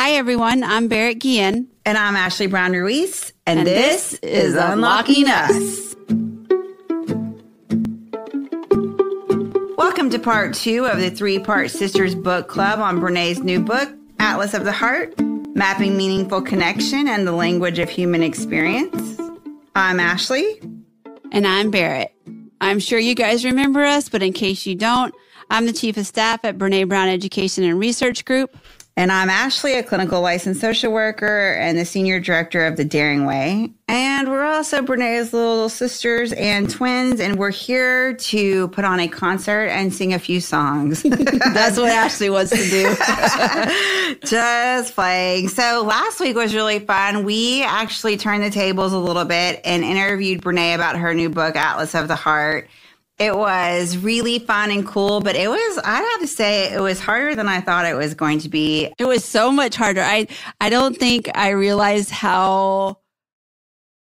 Hi, everyone. I'm Barrett Guillen. And I'm Ashley Brown Ruiz. And, and this, this, is Unlocking Us. Welcome to part two of the three part Sisters Book Club on Brene's new book, Atlas of the Heart Mapping Meaningful Connection and the Language of Human Experience. I'm Ashley. And I'm Barrett. I'm sure you guys remember us, but in case you don't, I'm the Chief of Staff at Brene Brown Education and Research Group. And I'm Ashley, a clinical licensed social worker and the senior director of the Daring Way. And we're also Brene's little sisters and twins, and we're here to put on a concert and sing a few songs. That's what Ashley wants to do. Just playing. So last week was really fun. We actually turned the tables a little bit and interviewed Brene about her new book, Atlas of the Heart. It was really fun and cool, but it was, I'd have to say, it was harder than I thought it was going to be. It was so much harder. I, I don't think I realized how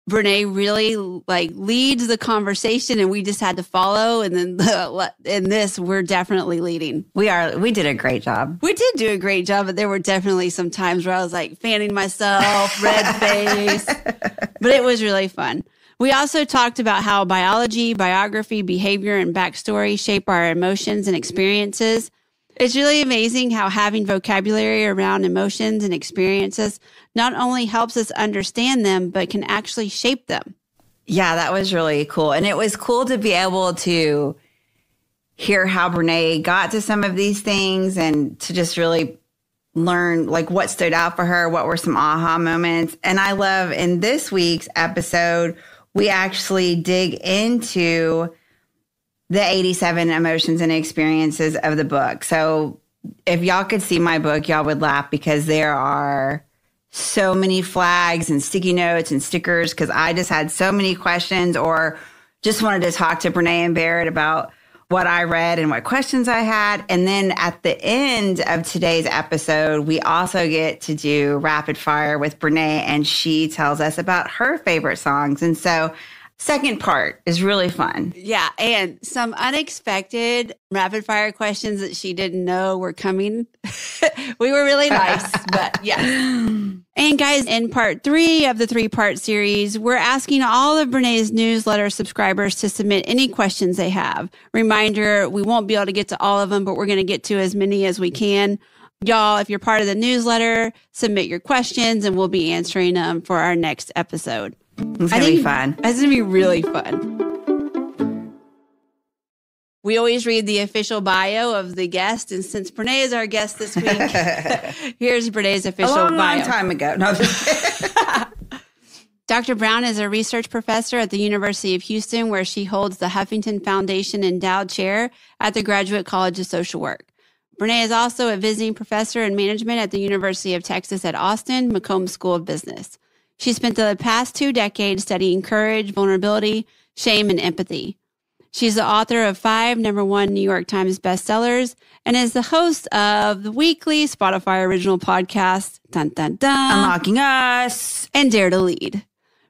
Brene really like leads the conversation and we just had to follow. And then the, in this, we're definitely leading. We are, we did a great job. We did do a great job, but there were definitely some times where I was like fanning myself, red face, but it was really fun. We also talked about how biology, biography, behavior, and backstory shape our emotions and experiences. It's really amazing how having vocabulary around emotions and experiences not only helps us understand them, but can actually shape them. Yeah, that was really cool. And it was cool to be able to hear how Brene got to some of these things and to just really learn like what stood out for her, what were some aha moments. And I love in this week's episode, we actually dig into the 87 emotions and experiences of the book. So if y'all could see my book, y'all would laugh because there are so many flags and sticky notes and stickers because I just had so many questions or just wanted to talk to Brene and Barrett about what I read and what questions I had. And then at the end of today's episode, we also get to do rapid fire with Brene, and she tells us about her favorite songs. And so, second part is really fun. Yeah. And some unexpected rapid fire questions that she didn't know were coming. we were really nice, but yeah. And guys, in part three of the three part series, we're asking all of Brene's newsletter subscribers to submit any questions they have. Reminder, we won't be able to get to all of them, but we're going to get to as many as we can. Y'all, if you're part of the newsletter, submit your questions and we'll be answering them for our next episode. It's going to be fun. It's going to be really fun. We always read the official bio of the guest, and since Brene is our guest this week, here's Brene's official a long, bio. long time ago. No. Dr. Brown is a research professor at the University of Houston, where she holds the Huffington Foundation Endowed Chair at the Graduate College of Social Work. Brene is also a visiting professor in management at the University of Texas at Austin, McCombs School of Business. She spent the past two decades studying courage, vulnerability, shame, and empathy. She's the author of five number one New York Times bestsellers and is the host of the weekly Spotify original podcast, Dun Dun Dun, Unlocking Us, and Dare to Lead.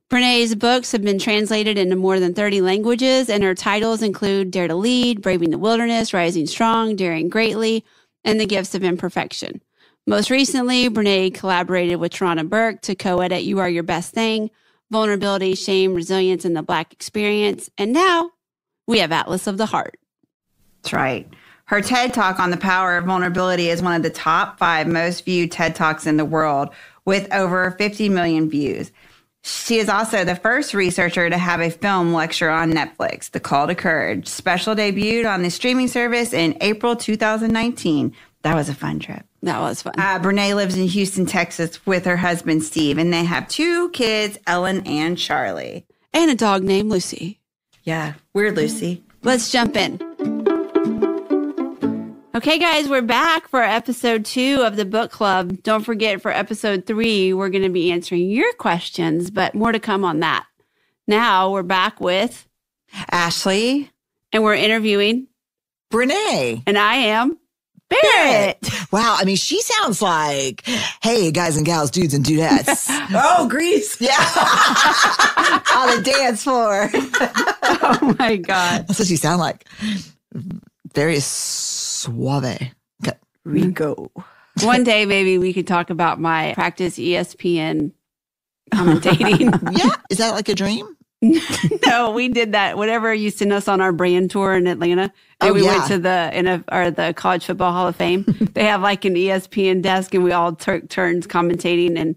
Brene's books have been translated into more than 30 languages, and her titles include Dare to Lead, Braving the Wilderness, Rising Strong, Daring Greatly, and The Gifts of Imperfection. Most recently, Brene collaborated with Tarana Burke to co-edit You Are Your Best Thing, Vulnerability, Shame, Resilience, and the Black Experience. And now we have Atlas of the Heart. That's right. Her TED Talk on the power of vulnerability is one of the top five most viewed TED Talks in the world with over 50 million views. She is also the first researcher to have a film lecture on Netflix, The Call to Courage. Special debuted on the streaming service in April 2019. That was a fun trip. That was fun. Uh, Brene lives in Houston, Texas with her husband, Steve, and they have two kids, Ellen and Charlie. And a dog named Lucy. Yeah, weird Lucy. Let's jump in. Okay, guys, we're back for episode two of the book club. Don't forget, for episode three, we're going to be answering your questions, but more to come on that. Now we're back with Ashley, and we're interviewing Brene. And I am Barrett. Barrett. Wow. I mean, she sounds like, hey, guys and gals, dudes and dudettes. oh, Grease. Yeah. On the dance floor. oh, my God. That's what she sound like. Very suave. Okay. Rico. One day, maybe we could talk about my practice E ESPN commentating. Um, yeah. Is that like a dream? no, we did that. Whenever you send us on our brand tour in Atlanta, and Oh, we yeah. went to the in a, or the College Football Hall of Fame. they have like an E ESPN desk, and we all took turns commentating, and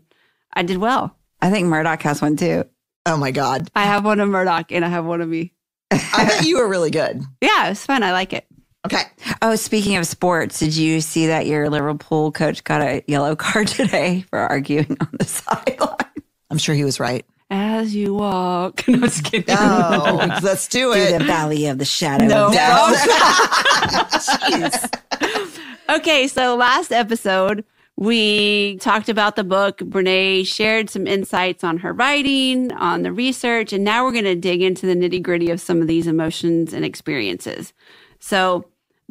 I did well. I think Murdoch has one too. Oh my God. I have one of Murdoch, and I have one of me. I bet you were really good. Yeah, it's fun. I like it. Okay. Oh, speaking of sports, did you see that your Liverpool coach got a yellow card today for arguing on the sideline? I'm sure he was right. As you walk. No, just kidding. Oh, let's do Through it. the valley of the shadow No, of death. Okay, so last episode, we talked about the book. Brene shared some insights on her writing, on the research, and now we're going to dig into the nitty gritty of some of these emotions and experiences. So,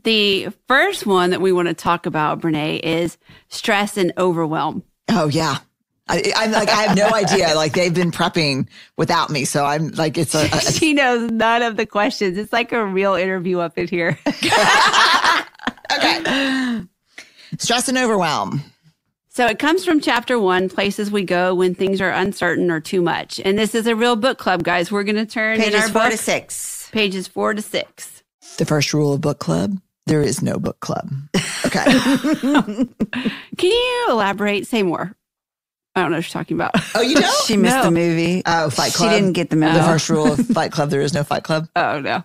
the first one that we want to talk about, Brene, is stress and overwhelm. Oh yeah. I, I'm like I have no idea. Like they've been prepping without me, so I'm like it's a, a She knows none of the questions. It's like a real interview up in here. okay. Stress and overwhelm. So it comes from chapter one, places we go when things are uncertain or too much. And this is a real book club, guys. We're going to turn in Pages our four book, to six. pages four to six. The first rule of book club: there is no book club. Okay. Can you elaborate? Say more. I don't know what you're talking about. oh, you know? She missed No. the movie. Oh, Fight Club. She didn't get the movie. the first rule of Fight Club: there is no Fight Club. Oh no.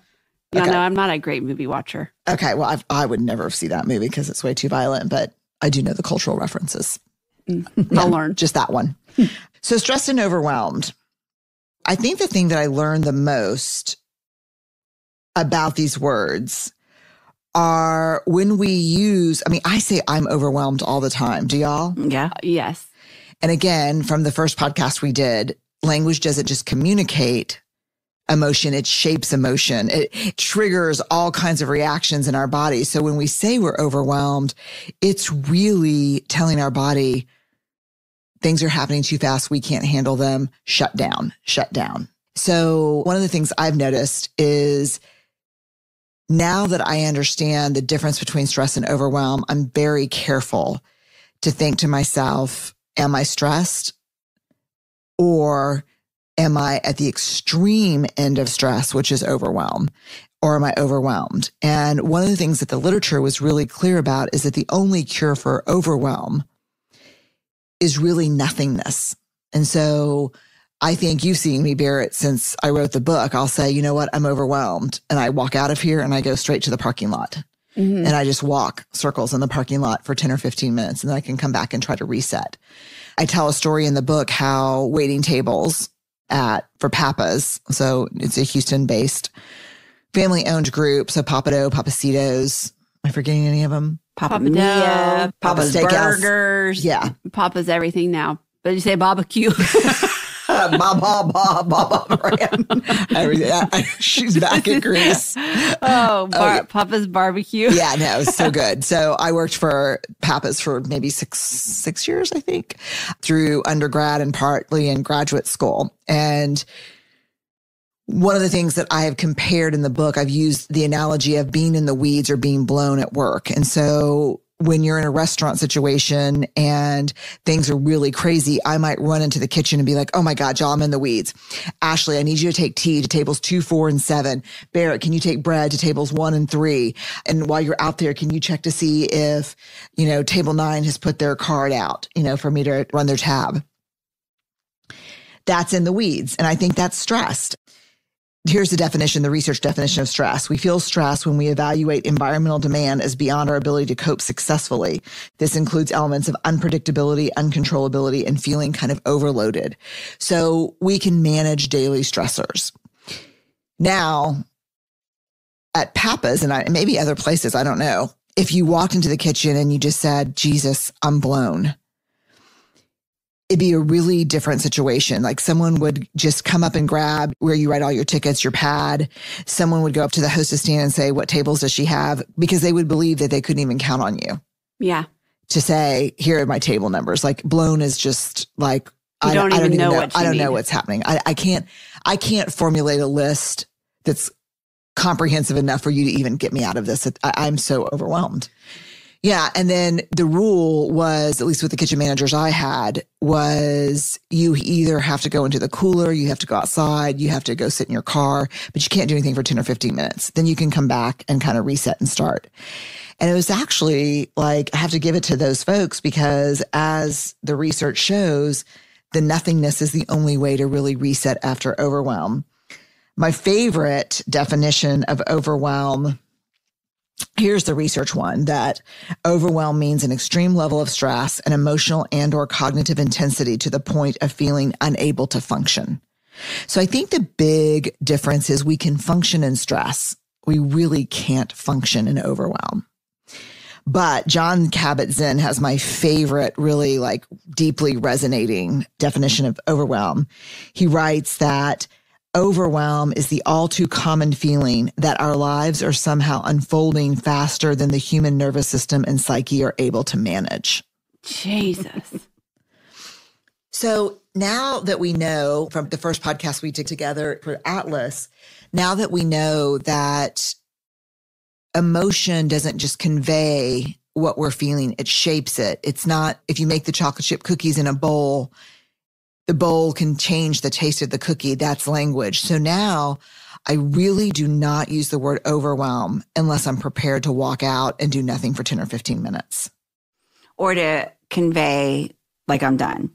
No, Okay. no, I'm not a great movie watcher. Okay. Well, I've, I would never see that movie because it's way too violent, but I do know the cultural references. I'll learn. Just that one. so stressed and overwhelmed. I think the thing that I learned the most about these words are when we use, I mean, I say I'm overwhelmed all the time. Do y'all? yeah. Uh, Yes. And again, from the first podcast we did, language doesn't just communicate emotion, it shapes emotion. It triggers all kinds of reactions in our body. So when we say we're overwhelmed, it's really telling our body things are happening too fast. We can't handle them. Shut down, shut down. So one of the things I've noticed is now that I understand the difference between stress and overwhelm, I'm very careful to think to myself, am I stressed or am I at the extreme end of stress, which is overwhelm? Or am I overwhelmed? And one of the things that the literature was really clear about is that the only cure for overwhelm is really nothingness. And so I think you've seen me bear it since I wrote the book. I'll say, you know what? I'm overwhelmed. And I walk out of here and I go straight to the parking lot Mhm. and I just walk circles in the parking lot for 10 or 15 minutes and then I can come back and try to reset. I tell a story in the book how waiting tables at for Pappas, so it's a Houston based family owned group. So Pappadeaux, Pappasito's. Am I forgetting any of them? Papa, Papa Mia, Dough, Pappas Burgers. Yeah. Pappas everything now. But you say barbecue. ba, ba, ba, ba, ba, brand. Everything. I- I- She's back in Greece. Oh, oh, bar- yeah. Pappas barbecue. yeah, no, it was so good. So I worked for Pappas for maybe six six years, I think, through undergrad and partly in graduate school. And one of the things that I have compared in the book, I've used the analogy of being in the weeds or being blown at work. And so when you're in a restaurant situation and things are really crazy, I might run into the kitchen and be like, Oh my God, y'all, I'm in the weeds. Ashley, I need you to take tea to tables two, four, and seven. Barrett, can you take bread to tables one and three? And while you're out there, can you check to see if, you know, table nine has put their card out, you know, for me to run their tab? That's in the weeds. And I think that's stressed. Here's the definition, the research definition of stress. We feel stress when we evaluate environmental demand as beyond our ability to cope successfully. This includes elements of unpredictability, uncontrollability, and feeling kind of overloaded. So we can manage daily stressors. Now, at Pappas and, I, maybe other places, I don't know, if you walked into the kitchen and you just said, Jesus, I'm blown it'd be a really different situation. Like someone would just come up and grab where you write all your tickets, your pad. Someone would go up to the hostess stand and say, what tables does she have? Because they would believe that they couldn't even count on you Yeah. to say, here are my table numbers. Like blown is just like, You I don't I even know what I don't know what's happening. I, I can't, I can't formulate a list that's comprehensive enough for you to even get me out of this. I, I'm so overwhelmed. Yeah. And then the rule was, at least with the kitchen managers I had, was you either have to go into the cooler, you have to go outside, you have to go sit in your car, but you can't do anything for 10 or 15 minutes. Then you can come back and kind of reset and start. And it was actually like, I have to give it to those folks because as the research shows, the nothingness is the only way to really reset after overwhelm. My favorite definition of overwhelm Here's the research one that overwhelm means an extreme level of stress and emotional and or cognitive intensity to the point of feeling unable to function. So I think the big difference is we can function in stress. We really can't function in overwhelm. But John Kabat-Zinn has my favorite, really like deeply resonating definition of overwhelm. He writes that overwhelm is the all too common feeling that our lives are somehow unfolding faster than the human nervous system and psyche are able to manage. Jesus. so now that we know from the first podcast we did together for Atlas, now that we know that emotion doesn't just convey what we're feeling, it shapes it. It's not if you make the chocolate chip cookies in a bowl the bowl can change the taste of the cookie. That's language. So now I really do not use the word overwhelm unless I'm prepared to walk out and do nothing for 10 or 15 minutes. Or to convey, like, I'm done.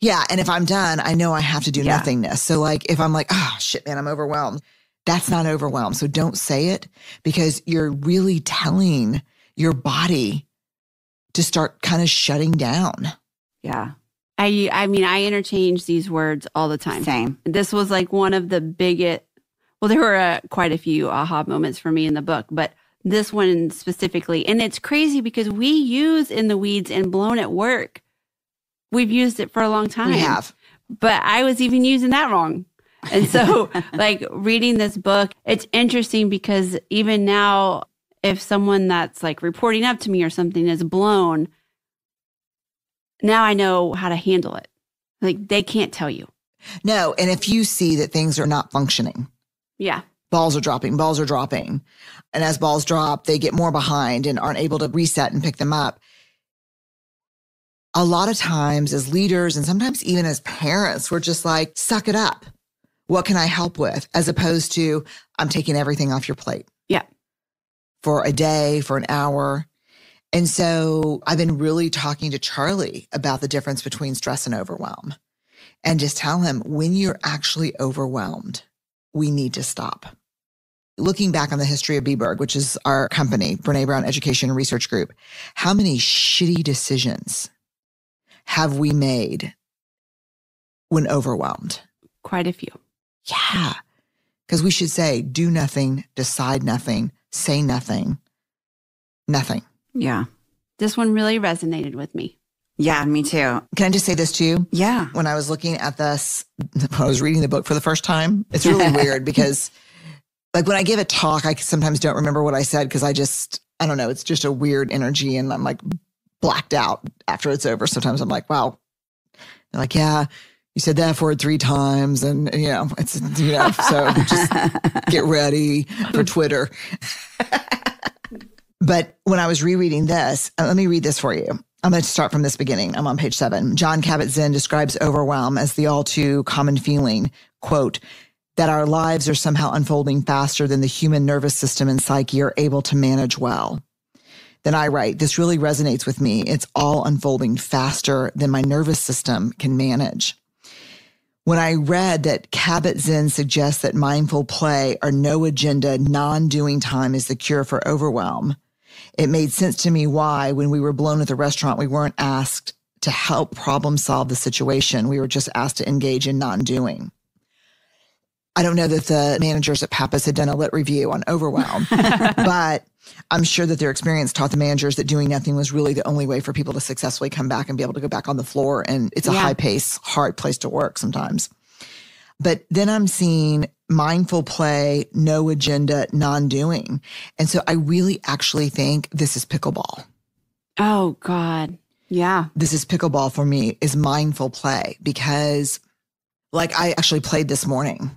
Yeah. And if I'm done, I know I have to do yeah. nothingness. So, like, if I'm like, oh, shit, man, I'm overwhelmed, that's not overwhelmed. So don't say it because you're really telling your body to start kind of shutting down. Yeah. I I mean I interchange these words all the time. Same. This was like one of the biggest. Well, there were uh, quite a few aha moments for me in the book, but this one specifically, and it's crazy because we use in the weeds and blown at work. We've used it for a long time. We have, but I was even using that wrong. And so, like reading this book, it's interesting because even now, if someone that's like reporting up to me or something is blown, now I know how to handle it. Like they can't tell you. No. And if you see that things are not functioning, yeah, balls are dropping, balls are dropping. And as balls drop, they get more behind and aren't able to reset and pick them up. A lot of times, as leaders and sometimes even as parents, we're just like, suck it up. What can I help with? As opposed to, I'm taking everything off your plate. Yeah. For a day, for an hour. And so I've been really talking to Charlie about the difference between stress and overwhelm and just tell him when you're actually overwhelmed, we need to stop. Looking back on the history of BBERG, which is our company, Brene Brown Education and Research Group, how many shitty decisions have we made when overwhelmed? Quite a few. Yeah. Because we should say, do nothing, decide nothing, say nothing, nothing. Yeah. This one really resonated with me. Yeah, me too. Can I just say this to you? Yeah. When I was looking at this, when I was reading the book for the first time, it's really weird because, like, when I give a talk, I sometimes don't remember what I said because I just, I don't know, it's just a weird energy and I'm like blacked out after it's over. Sometimes I'm like, wow. They're like, yeah, you said that word three times and, you know, it's, you know, so just get ready for Twitter. But when I was rereading this, uh, let me read this for you. I'm going to start from this beginning. I'm on page seven. John Kabat-Zinn describes overwhelm as the all too common feeling, quote, that our lives are somehow unfolding faster than the human nervous system and psyche are able to manage well. Then I write, this really resonates with me. It's all unfolding faster than my nervous system can manage. When I read that Kabat-Zinn suggests that mindful play or no agenda, non doing time is the cure for overwhelm, it made sense to me why, when we were blown at the restaurant, we weren't asked to help problem solve the situation. We were just asked to engage in non doing. I don't know that the managers at Pappas had done a lit review on overwhelm, but I'm sure that their experience taught the managers that doing nothing was really the only way for people to successfully come back and be able to go back on the floor. And it's a yeah. high pace, hard place to work sometimes. But then I'm seeing mindful play, no agenda, non doing. And so I really actually think this is pickleball. Oh, God. Yeah. This is pickleball for me, is mindful play because, like, I actually played this morning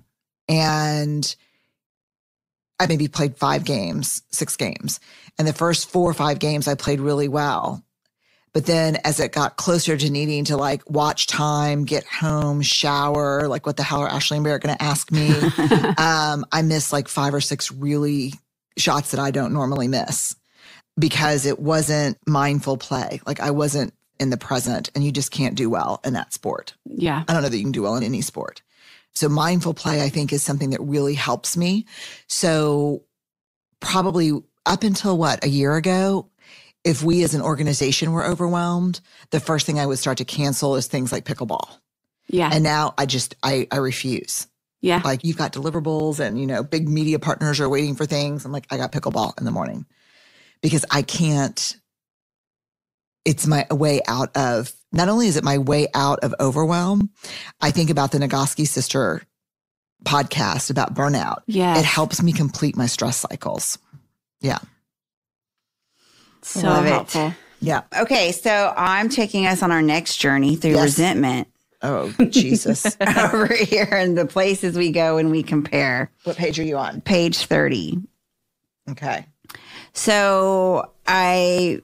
and I maybe played five games, six games. And the first four or five games I played really well. But then as it got closer to needing to like watch time, get home, shower, like what the hell are Ashley and Barrett going to ask me? um, I missed like five or six really shots that I don't normally miss because it wasn't mindful play. Like I wasn't in the present and you just can't do well in that sport. Yeah. I don't know that you can do well in any sport. So mindful play, I think, is something that really helps me. So probably up until what, a year ago, if we as an organization were overwhelmed, the first thing I would start to cancel is things like pickleball. Yeah. And now I just, I, I refuse. yeah. Like you've got deliverables and, you know, big media partners are waiting for things. I'm like, I got pickleball in the morning because I can't, it's my way out of, not only is it my way out of overwhelm, I think about the Nagoski sister podcast about burnout. Yeah. It helps me complete my stress cycles. Yeah. So Love it. helpful. Yeah. Okay, so I'm taking us on our next journey through Yes. resentment Oh, Jesus. over here and the places we go and we compare. what page are you on? Page 30. Okay. So I,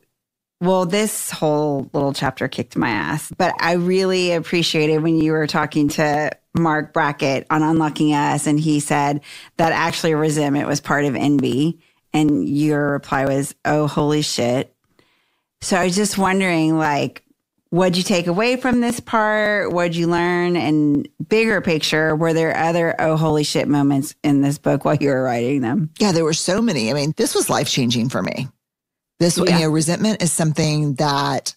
well, this whole little chapter kicked my ass, but I really appreciated when you were talking to Marc Brackett on Unlocking Us, and he said that actually resentment was part of envy. And your reply was, oh, holy shit. So I was just wondering, like, what'd you take away from this part? What'd you learn? And bigger picture, were there other oh, holy shit moments in this book while you were writing them? Yeah, there were so many. I mean, this was life changing for me. This, Yeah. you know, resentment is something that,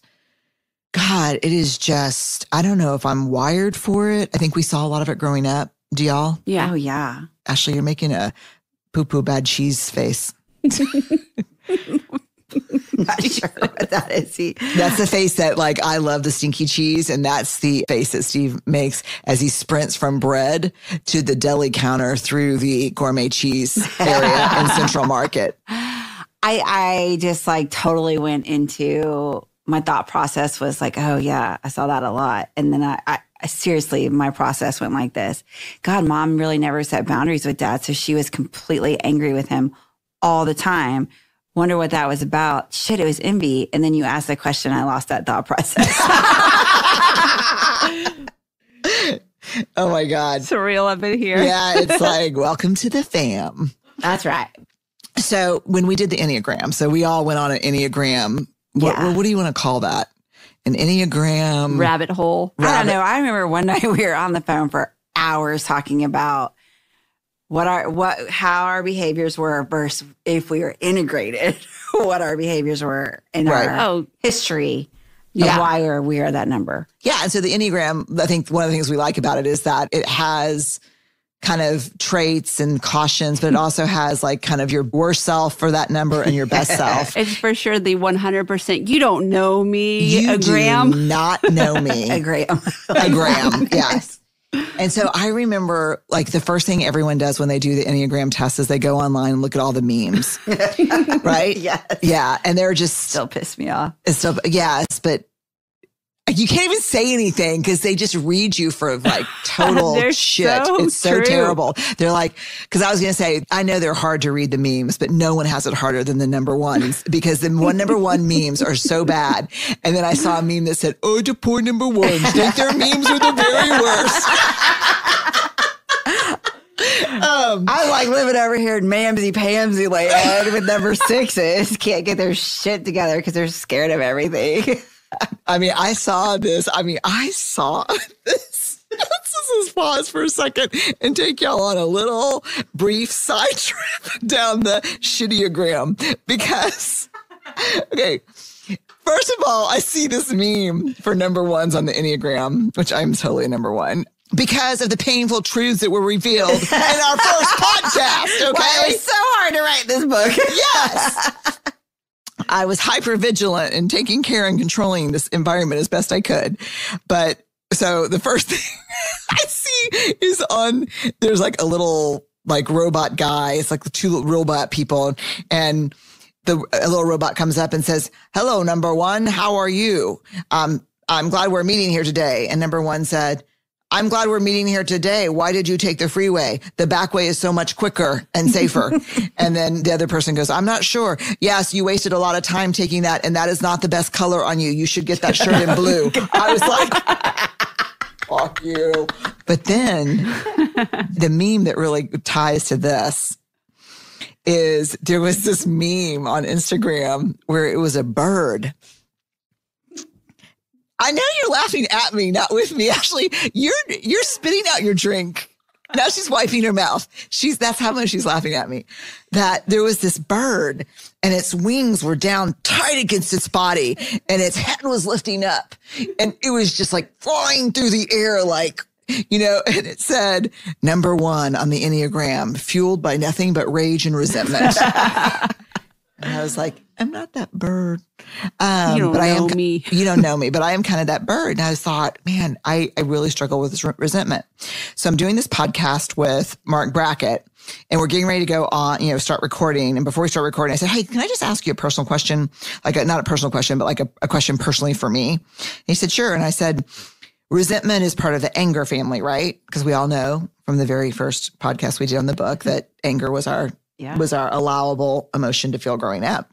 God, it is just, I don't know if I'm wired for it. I think we saw a lot of it growing up. Do y'all? Yeah. Oh, yeah. Ashley, you're making a poo poo bad cheese face. Not sure what that is. He, That's the face that, like, I love the stinky cheese. And that's the face that Steve makes as he sprints from bread to the deli counter through the gourmet cheese area in Central Market. I I just like totally went into my thought process was like, oh yeah, I saw that a lot, and then I, I, I seriously my process went like this: God, mom really never set boundaries with dad, so she was completely angry with him all the time. Wonder what that was about. Shit, it was envy. And then you asked the question, I lost that thought process. Oh my God. Surreal up in here. Yeah, it's like, welcome to the fam. That's right. So when we did the Enneagram, so we all went on an Enneagram. What, Yeah. what do you want to call that? An Enneagram. Rabbit hole. I don't know. I remember one night we were on the phone for hours talking about what our what how our behaviors were versus if we were integrated, what our behaviors were in Right. our Oh, history Yeah. why we're we are that number. Yeah. And so the Enneagram, I think one of the things we like about it is that it has kind of traits and cautions, but it also has like kind of your worst self for that number and your best self. it's for sure the 100%. You don't know me, You a do gram. not know me. A gram. a gram. Yes. And so I remember like the first thing everyone does when they do the Enneagram test is they go online and look at all the memes. right? yes. Yeah. And they're just Still piss me off. it's so yes, but you can't even say anything because they just read you for like total shit. so it's so true. terrible. They're like, because I was going to say, I know they're hard to read the memes, but no one has it harder than the number ones because the one number one memes are so bad. And then I saw a meme that said, "Oh, the poor number ones think their memes are the very worst." um, I like living over here in Mamsie Pamsy land with number sixes. Can't get their shit together because they're scared of everything. I mean, I saw this. I mean, I saw this. Let's just pause for a second and take y'all on a little brief side trip down the shittiagram because, okay, first of all, I see this meme for number ones on the Enneagram, which I'm totally number one. Because of the painful truths that were revealed in our first podcast, okay? it was so hard to write this book. Yes. I was hyper vigilant in taking care and controlling this environment as best I could. But so the first thing I see is on there's like a little like robot guy. It's like the two robot people and the a little robot comes up and says, "Hello, number 1, how are you? Um I'm glad we're meeting here today." And number 1 said, I'm glad we're meeting here today. Why did you take the freeway? The back way is so much quicker and safer. and then the other person goes, I'm not sure. Yes, you wasted a lot of time taking that, and that is not the best color on you. You should get that shirt in blue. I was like, fuck you. But then the meme that really ties to this is there was this meme on Instagram where it was a bird I know you're laughing at me, not with me. Actually, you're you're spitting out your drink. Now she's wiping her mouth. She's that's how much she's laughing at me. That there was this bird and its wings were down tight against its body and its head was lifting up and it was just like flying through the air like you know, and it said number one on the Enneagram, fueled by nothing but rage and resentment. and I was like, I'm not that bird. Um, you don't but know I am, me. you don't know me, but I am kind of that bird. And I thought, man, I, I really struggle with this resentment. So I'm doing this podcast with Marc Brackett and we're getting ready to go on, you know, start recording. And before we start recording, I said, Hey, can I just ask you a personal question? Like a, not a personal question, but like a, a question personally for me. And he said, sure. And I said, resentment is part of the anger family, right? Because we all know from the very first podcast we did on the book that anger was our yeah. was our allowable emotion to feel growing up.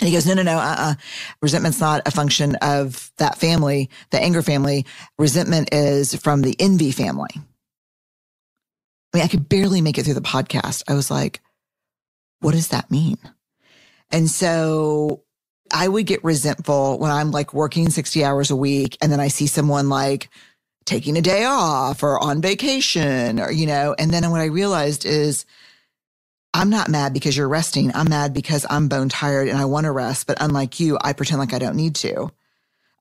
And he goes, no, no, no, uh-uh. Resentment's not a function of that family, the anger family. Resentment is from the envy family. I mean, I could barely make it through the podcast. I was like, what does that mean? And so I would get resentful when I'm like working 60 hours a week and then I see someone like taking a day off or on vacation or, you know, and then what I realized is I'm not mad because you're resting. I'm mad because I'm bone tired and I want to rest. But unlike you, I pretend like I don't need to.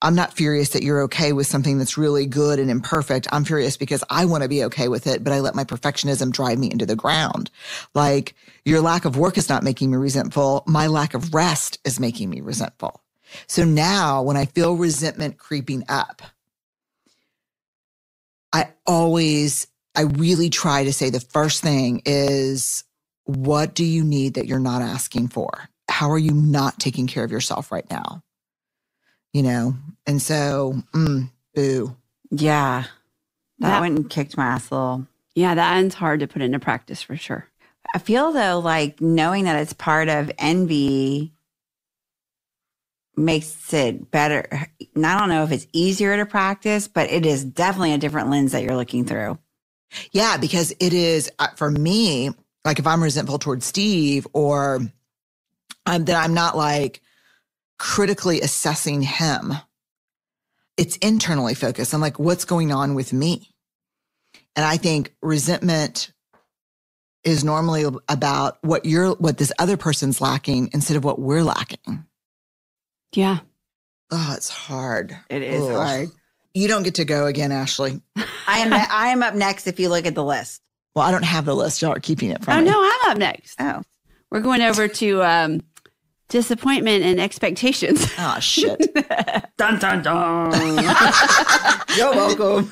I'm not furious that you're okay with something that's really good and imperfect. I'm furious because I want to be okay with it, but I let my perfectionism drive me into the ground. Like your lack of work is not making me resentful. My lack of rest is making me resentful. So now when I feel resentment creeping up, I always, I really try to say the first thing is, what do you need that you're not asking for? How are you not taking care of yourself right now? You know, and so, mm, boo. Yeah. That, that went and kicked my ass a little. Yeah, that one's hard to put into practice for sure. I feel though, like knowing that it's part of envy makes it better. I don't know if it's easier to practice, but it is definitely a different lens that you're looking through. Yeah, because it is uh, for me, like if I'm resentful towards Steve or um, that I'm not like critically assessing him. It's internally focused. I'm like, what's going on with me? And I think resentment is normally about what you're, what this other person's lacking instead of what we're lacking. Yeah. Oh, it's hard. It is Ugh. hard. You don't get to go again, Ashley. I am. I am up next. If you look at the list. Well, I don't have the list. Y'all are keeping it from oh, me. no, I'm up next. Oh. We're going over to um, disappointment and expectations. Oh, shit. dun, dun, dun. You're welcome.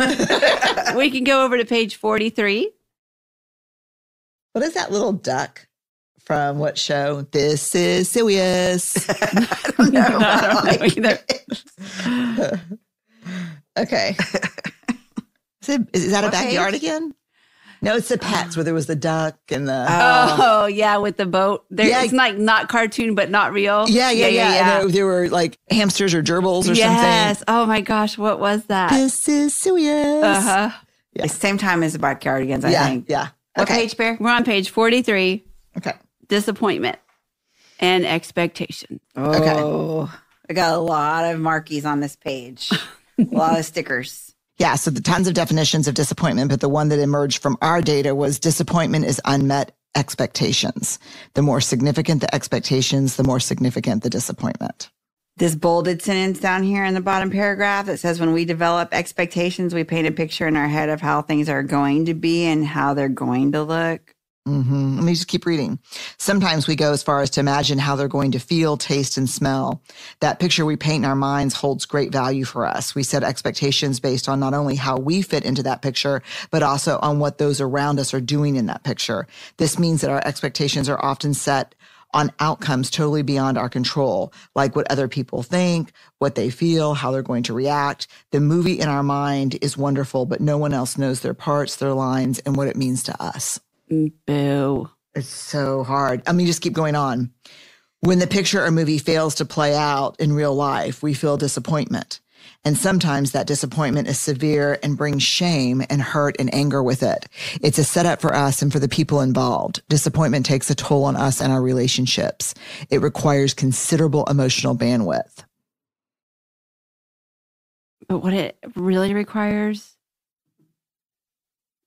we can go over to page 43. What is that little duck from what show? This is serious. I don't know. I don't know either. okay. Is, it, is that what a backyard page? again? No, it's the pets where there was the duck and the. Oh, oh yeah, with the boat. There, yeah. It's like not cartoon, but not real. Yeah, yeah, yeah. yeah, yeah. There, there, were like hamsters or gerbils or yes. something. Yes. Oh my gosh, what was that? This is serious. Uh huh. Yeah. Same time as the backyardigans, I yeah, think. Yeah. What okay. page, Bear? We're on page 43. Okay. Disappointment and expectation. Oh, okay. I got a lot of markies on this page, a lot of stickers. Yeah, so the tons of definitions of disappointment, but the one that emerged from our data was disappointment is unmet expectations. The more significant the expectations, the more significant the disappointment. This bolded sentence down here in the bottom paragraph that says, when we develop expectations, we paint a picture in our head of how things are going to be and how they're going to look. Mm-hmm. Let me just keep reading. Sometimes we go as far as to imagine how they're going to feel, taste, and smell. That picture we paint in our minds holds great value for us. We set expectations based on not only how we fit into that picture, but also on what those around us are doing in that picture. This means that our expectations are often set on outcomes totally beyond our control, like what other people think, what they feel, how they're going to react. The movie in our mind is wonderful, but no one else knows their parts, their lines, and what it means to us. Boo. It's so hard. I mean, just keep going on. When the picture or movie fails to play out in real life, we feel disappointment. And sometimes that disappointment is severe and brings shame and hurt and anger with it. It's a setup for us and for the people involved. Disappointment takes a toll on us and our relationships. It requires considerable emotional bandwidth. But what it really requires,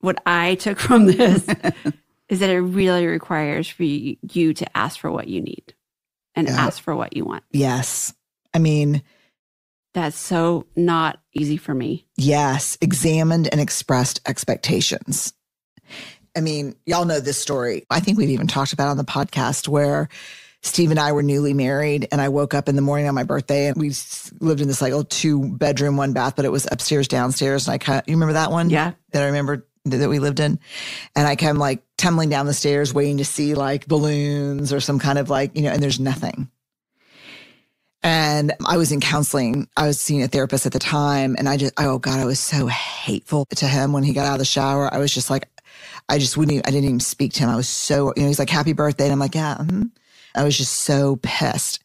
what I took from this, is that it really requires for you to ask for what you need and Yeah. ask for what you want. Yes. I mean, That's so not easy for me. Yes, examined and expressed expectations. I mean, y'all know this story. I think we've even talked about it on the podcast where Steve and I were newly married, and I woke up in the morning on my birthday, and we lived in this like old two bedroom, one bath, but it was upstairs, downstairs. And I kind of, you remember that one? Yeah. That I remember that we lived in. And I came like tumbling down the stairs, waiting to see like balloons or some kind of like, you know, and there's nothing. And I was in counseling. I was seeing a therapist at the time. And I just, oh God, I was so hateful to him when he got out of the shower. I was just like, I just wouldn't, even, I didn't even speak to him. I was so, you know, he's like, happy birthday. And I'm like, yeah. mhm. I was just so pissed.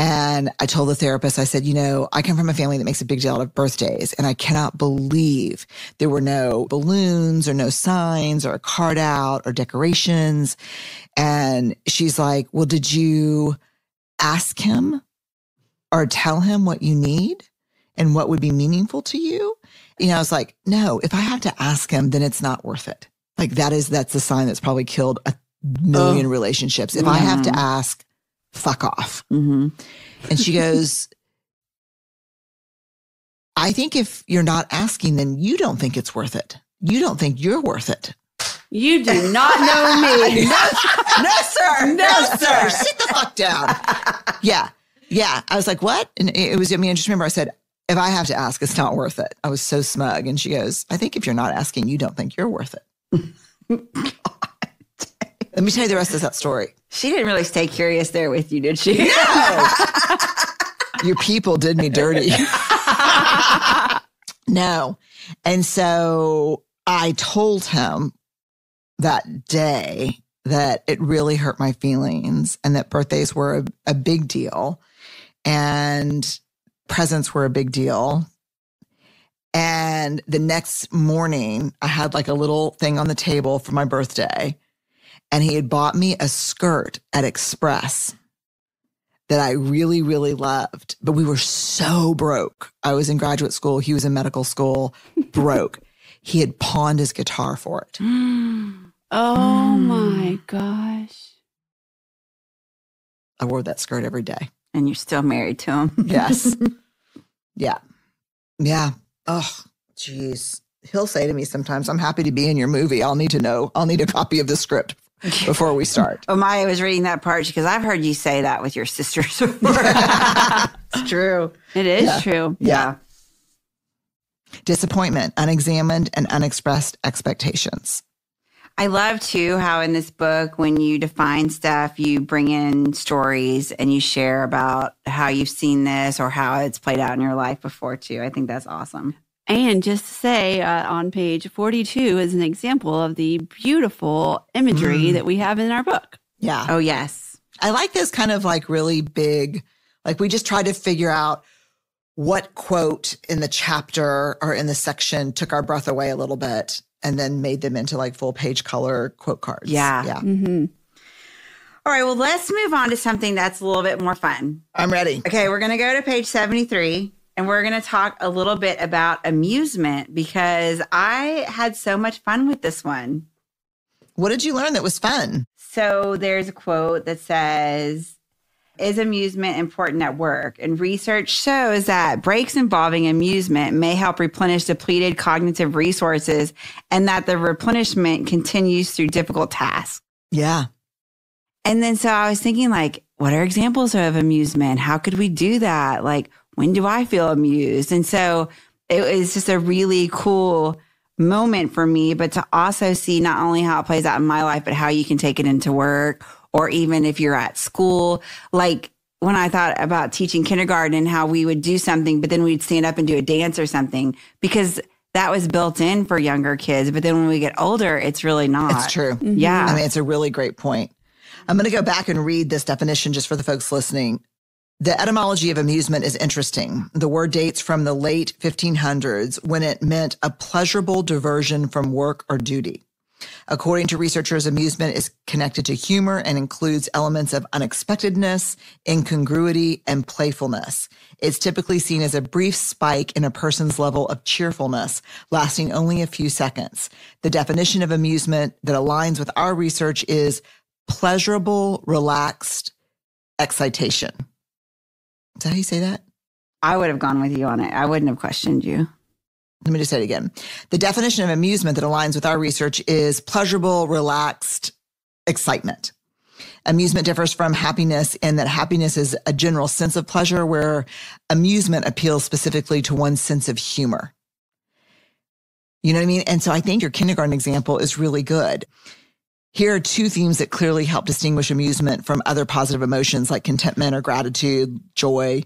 And I told the therapist, I said, you know, I come from a family that makes a big deal out of birthdays. And I cannot believe there were no balloons or no signs or a card out or decorations. And she's like, well, did you ask him or tell him what you need and what would be meaningful to you? You know, I was like, no, if I have to ask him, then it's not worth it. Like that is, that's the sign that's probably killed a million relationships. If I have to ask, fuck off. Mm-hmm. And she goes, I think if you're not asking, then you don't think it's worth it. You don't think you're worth it. You do not know me. no, sir. No, sir. Sit the fuck down. Yeah. Yeah. I was like, what? And it it was, I mean, I just remember I said, if I have to ask, it's not worth it. I was so smug. And she goes, I think if you're not asking, you don't think you're worth it. Let me tell you the rest of that story. She didn't really stay curious there with you, did she? No. Your people did me dirty. no. And so I told him that day that it really hurt my feelings and that birthdays were a, a big deal and presents were a big deal. And the next morning, I had like a little thing on the table for my birthday. And he had bought me a skirt at Express that I really, really loved. But we were so broke. I was in graduate school, he was in medical school, broke. he had pawned his guitar for it. oh my gosh. I wore that skirt every day. and you're still married to him. Yes. yeah. Yeah. Oh, jeez. He'll say to me sometimes, I'm happy to be in your movie. I'll need to know. I'll need a copy of the script before we start. Oh, Maya was reading that part because I've heard you say that with your sisters before. it's true. It is Yeah. true. Yeah. Disappointment, unexamined and unexpressed expectations. I love too how in this book, when you define stuff, you bring in stories and you share about how you've seen this or how it's played out in your life before too. I think that's awesome. And just to say, uh, on page 42 is an example of the beautiful imagery Mm. that we have in our book. Yeah. Oh, yes. I like this kind of like really big, like we just tried to figure out what quote in the chapter or in the section took our breath away a little bit and then made them into like full page color quote cards. Yeah. Yeah. hmm All right. Well, let's move on to something that's a little bit more fun. I'm ready. Okay. We're going to go to page 73 and we're going to talk a little bit about amusement because I had so much fun with this one. What did you learn that was fun? So there's a quote that says, Is amusement important at work? And research shows that breaks involving amusement may help replenish depleted cognitive resources and that the replenishment continues through difficult tasks. Yeah. And then so I was thinking, like, what are examples of amusement? How could we do that? Like, when do I feel amused? And so it was just a really cool moment for me, but to also see not only how it plays out in my life, but how you can take it into work or even if you're at school. Like when I thought about teaching kindergarten and how we would do something, but then we'd stand up and do a dance or something because that was built in for younger kids. But then when we get older, it's really not. It's true. Mm-hmm. Yeah. I mean, it's a really great point. I'm going to go back and read this definition just for the folks listening. The etymology of amusement is interesting. The word dates from the late 1500s when it meant a pleasurable diversion from work or duty. According to researchers, amusement is connected to humor and includes elements of unexpectedness, incongruity, and playfulness. It's typically seen as a brief spike in a person's level of cheerfulness, lasting only a few seconds. The definition of amusement that aligns with our research is pleasurable, relaxed excitation. Is that how you say that? I would have gone with you on it. I wouldn't have questioned you. Let me just say it again. The definition of amusement that aligns with our research is pleasurable, relaxed excitement. Amusement differs from happiness in that happiness is a general sense of pleasure, where amusement appeals specifically to one's sense of humor. You know what I mean? And so I think your kindergarten example is really good. Here are two themes that clearly help distinguish amusement from other positive emotions like contentment or gratitude, joy,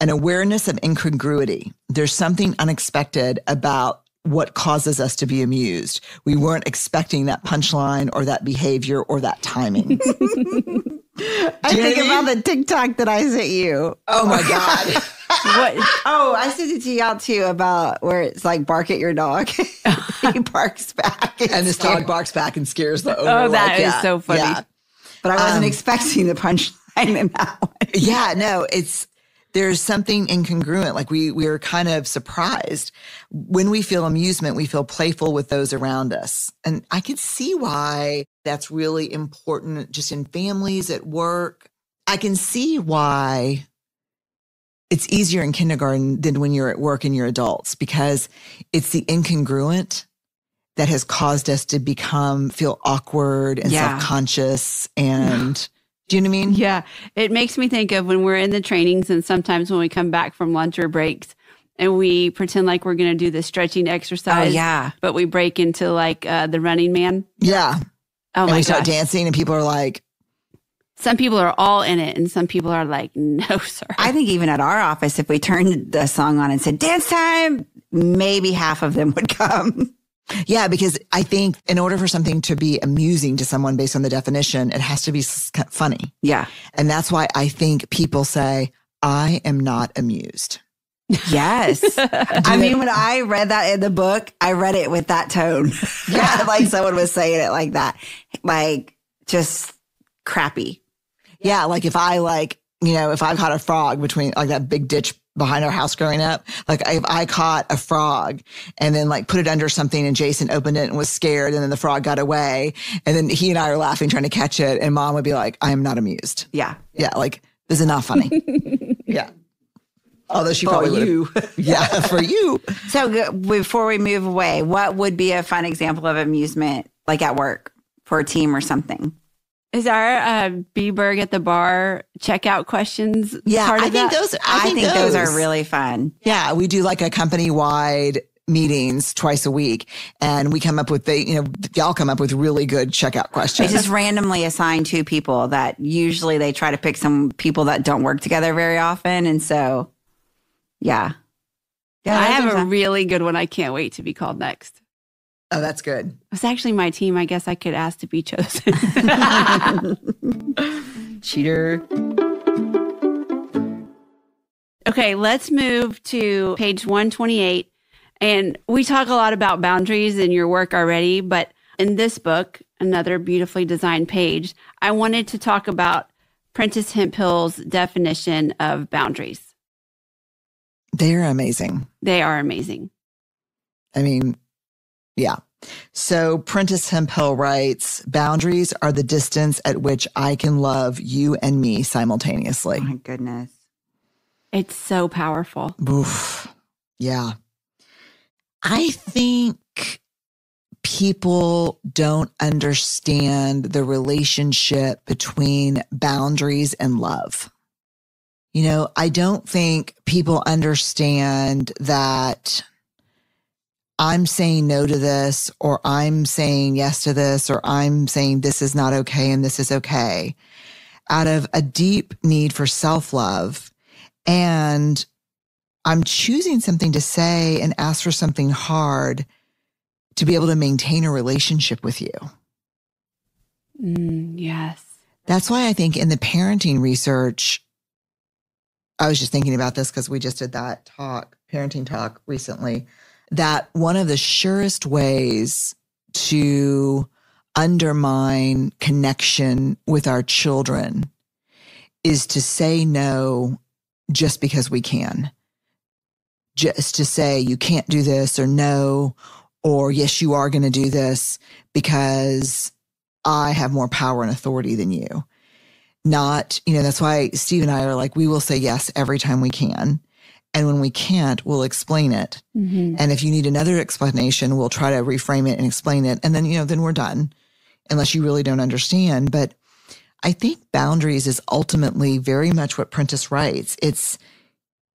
an awareness of incongruity. There's something unexpected about what causes us to be amused. We weren't expecting that punchline or that behavior or that timing. I think about the TikTok that I sent you. Oh my God. What? Oh, I sent it to y'all too about where it's like bark at your dog. he barks back. and this dog barks back and scares the owner. Oh, that like, is yeah, so funny. yeah. but I wasn't Um, expecting the punchline in that one. yeah, no, it's there's something incongruent. Like we we're kind of surprised when we feel amusement, we feel playful with those around us, and I can see why that's really important, just in families at work. I can see why it's easier in kindergarten than when you're at work and you're adults because it's the incongruent that has caused us to become feel awkward and Yeah. self-conscious and do you know what I mean? Yeah. It makes me think of when we're in the trainings and sometimes when we come back from lunch or breaks and we pretend like we're going to do the stretching exercise. Oh, yeah. But we break into like uh, the running man. Yeah. Oh and my we start dancing and people are like, Some people are all in it and some people are like, no, sir. I think even at our office, if we turned the song on and said dance time, maybe half of them would come. yeah, because I think in order for something to be amusing to someone based on the definition, it has to be funny. Yeah. And that's why I think people say, I am not amused. Yes. I mean, when I read that in the book, I read it with that tone. Yeah. like someone was saying it like that. Like just crappy. Yeah. Like if I like, you know, if I caught a frog between like that big ditch behind our house growing up, like if I caught a frog and then like put it under something and Jason opened it and was scared and then the frog got away and then he and I are laughing trying to catch it and mom would be like, I am not amused. Yeah. Yeah. Like this is not funny. yeah. Although she For probably would you. Yeah. For you. So before we move away, what would be a fun example of amusement, like at work for a team or something? Is our uh, B Berg at the bar checkout questions Yeah. part I think that? those, I, I, think, think, those are really fun. Yeah, we do like a company wide meetings twice a week, and we come up with they, you know, y'all come up with really good checkout questions. We just randomly assign two people that usually they try to pick some people that don't work together very often. And so, yeah. Yeah, I have a really good one. I can't wait to be called next. Oh, that's good. It's actually my team. I guess I could ask to be chosen. cheater. okay, let's move to page 128. And we talk a lot about boundaries in your work already, but in this book, another beautifully designed page, I wanted to talk about Prentis Hemphill's definition of boundaries. They're amazing. They are amazing. I mean, yeah. So Prentis Hemphill writes, boundaries are the distance at which I can love you and me simultaneously. Oh my goodness. It's so powerful. Oof. Yeah. I think people don't understand the relationship between boundaries and love. You know, I don't think people understand that I'm saying no to this, or I'm saying yes to this, or I'm saying this is not okay and this is okay out of a deep need for self love. And I'm choosing something to say and ask for something hard to be able to maintain a relationship with you. Mm, yes. That's why I think in the parenting research, I was just thinking about this because we just did that talk, parenting talk recently, that one of the surest ways to undermine connection with our children is to say no just because we can. Just to say you can't do this or no, or yes, you are going to do this because I have more power and authority than you. Not, you know, that's why Steve and I are like, we will say yes every time we can. And when we can't, we'll explain it. Mm-hmm. And if you need another explanation, we'll try to reframe it and explain it. And then, you know, then we're done unless you really don't understand. But I think boundaries is ultimately very much what Prentis writes. It's,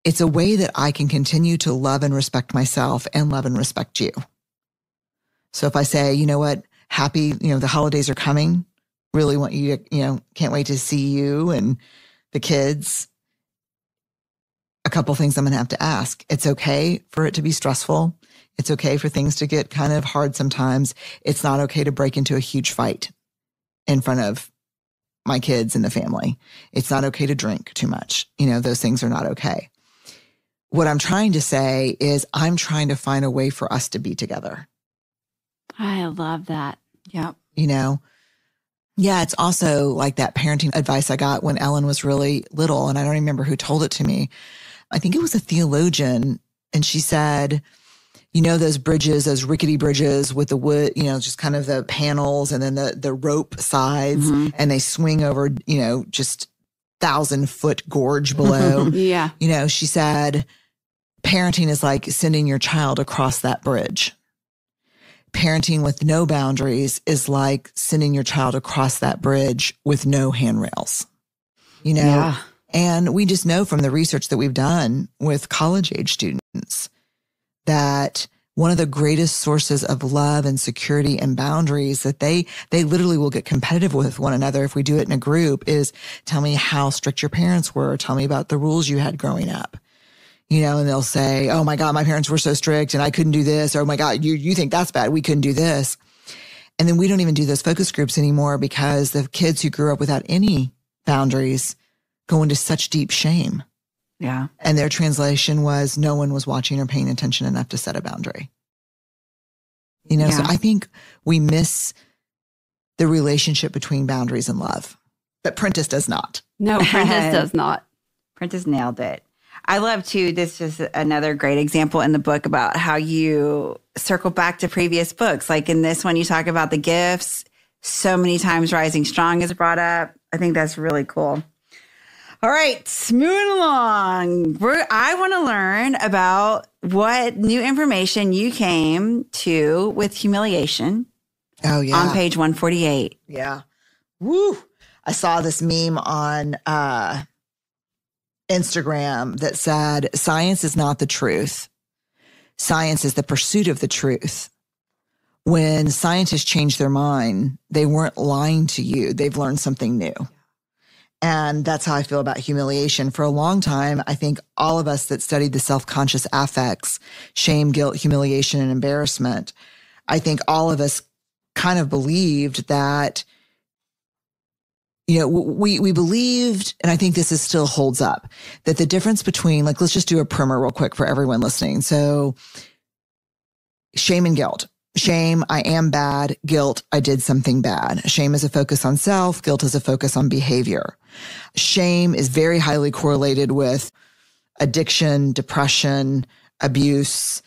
it's a way that I can continue to love and respect myself and love and respect you. So if I say, you know what, happy, you know, the holidays are coming, really want you to, you know, can't wait to see you and the kids. A couple things I'm going to have to ask. It's okay for it to be stressful. It's okay for things to get kind of hard sometimes. It's not okay to break into a huge fight in front of my kids and the family. It's not okay to drink too much. You know, those things are not okay. What I'm trying to say is I'm trying to find a way for us to be together. I love that. Yep. You know, yeah, it's also like that parenting advice I got when Ellen was really little. And I don't remember who told it to me. I think it was a theologian. And she said, you know, those bridges, those rickety bridges with the wood, you know, just kind of the panels and then the, the rope sides mm-hmm. and they swing over, you know, just thousand foot gorge below. yeah. You know, she said, parenting is like sending your child across that bridge parenting with no boundaries is like sending your child across that bridge with no handrails, you know? Yeah. And we just know from the research that we've done with college age students that one of the greatest sources of love and security and boundaries that they, they literally will get competitive with one another if we do it in a group is tell me how strict your parents were. Tell me about the rules you had growing up you know, and they'll say, Oh my God, my parents were so strict and I couldn't do this. Or, oh my God, you, you think that's bad. We couldn't do this. And then we don't even do those focus groups anymore because the kids who grew up without any boundaries go into such deep shame. Yeah. And their translation was no one was watching or paying attention enough to set a boundary. You know, yeah. so I think we miss the relationship between boundaries and love, but Prentis does not. No, Prentis does not. Prentis nailed it. I love too. This is another great example in the book about how you circle back to previous books. Like in this one, you talk about the gifts. So many times, rising strong is brought up. I think that's really cool. All right, moving along. We're, I want to learn about what new information you came to with humiliation. Oh yeah, on page one forty eight. Yeah, woo! I saw this meme on uh, Instagram that said, science is not the truth. Science is the pursuit of the truth. When scientists change their mind, they weren't lying to you. They've learned something new. And that's how I feel about humiliation. For a long time, I think all of us that studied the self conscious affects, shame, guilt, humiliation, and embarrassment, I think all of us kind of believed that you know, we, we believed, and I think this is still holds up that the difference between like, let's just do a primer real quick for everyone listening. So shame and guilt. Shame, I am bad. Guilt, I did something bad. Shame is a focus on self. Guilt is a focus on behavior. Shame is very highly correlated with addiction, depression, abuse,